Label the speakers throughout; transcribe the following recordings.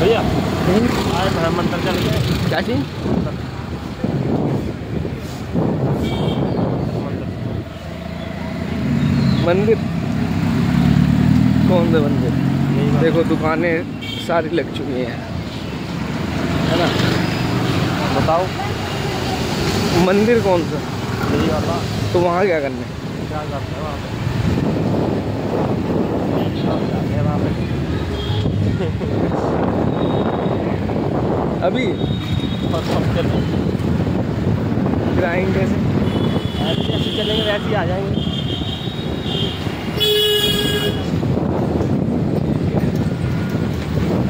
Speaker 1: भैया। आए मंदिर चल
Speaker 2: क्या चीज़? मंदिर। कौन से मंदिर? देखो दुकानें सारी लग चुकी हैं। है ना?
Speaker 1: बताओ।
Speaker 2: मंदिर कौन सा? तो वहाँ क्या करने
Speaker 1: क्या हैं? वहाँ पे जाते हैं वहाँ पे
Speaker 2: अभी। फिर कैसे
Speaker 1: ऐसे। ऐसे चलेंगे वैसे ही आ जाएँगे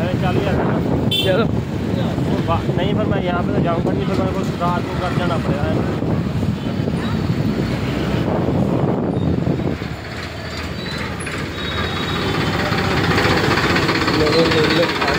Speaker 1: अरे चल। नहीं पर मैं यहाँ पे तो जाऊँगा नहीं फिर मेरे को रात को घर जाना पड़ेगा
Speaker 2: ले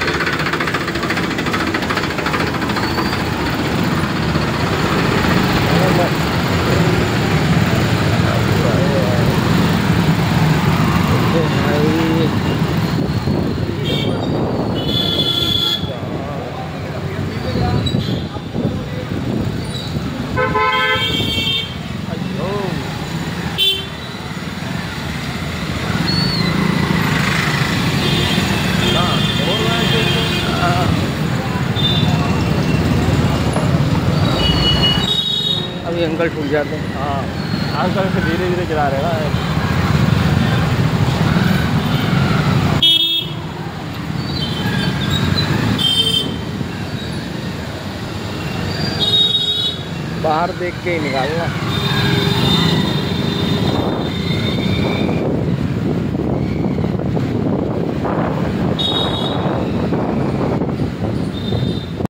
Speaker 2: अभी अंकल टूट जाते हैं।
Speaker 1: हाँ अंकल से धीरे धीरे चला रहे ना।
Speaker 2: बाहर देख के ही निकालना।